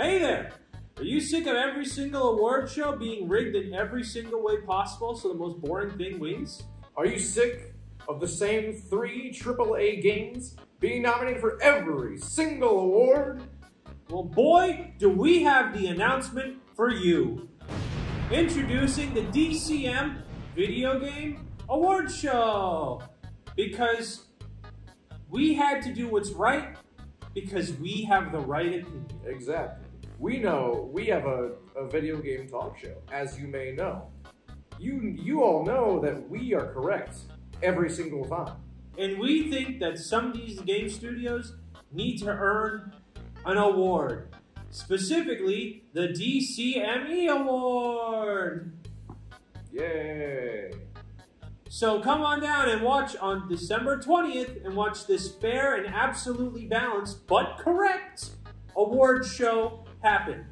Hey there! Are you sick of every single award show being rigged in every single way possible so the most boring thing wins? Are you sick of the same three AAA games being nominated for every single award? Well, boy, do we have the announcement for you. Introducing the DCM Video Game Award Show. Because we had to do what's right because we have the right opinion. Exactly. We know we have a, a video game talk show, as you may know. You you all know that we are correct every single time. And we think that some of these game studios need to earn an award. Specifically, the DCME Award. Yay! So come on down and watch on December 20th and watch this fair and absolutely balanced but correct award show happen.